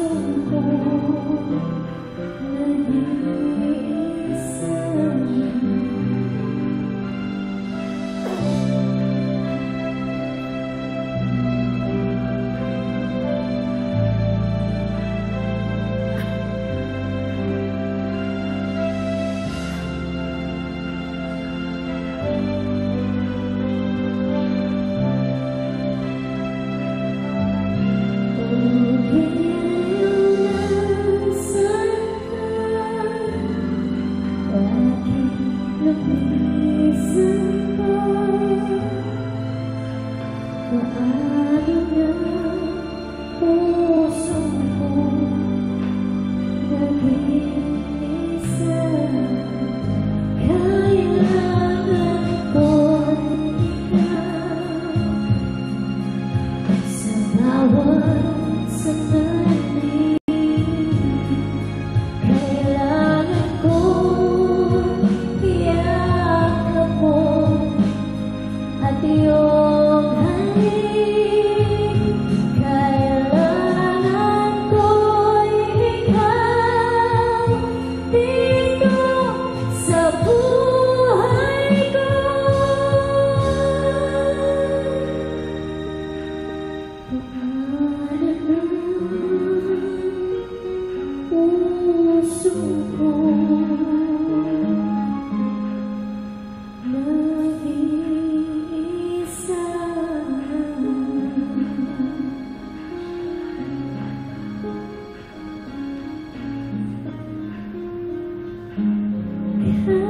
so long. Be simple, but mhm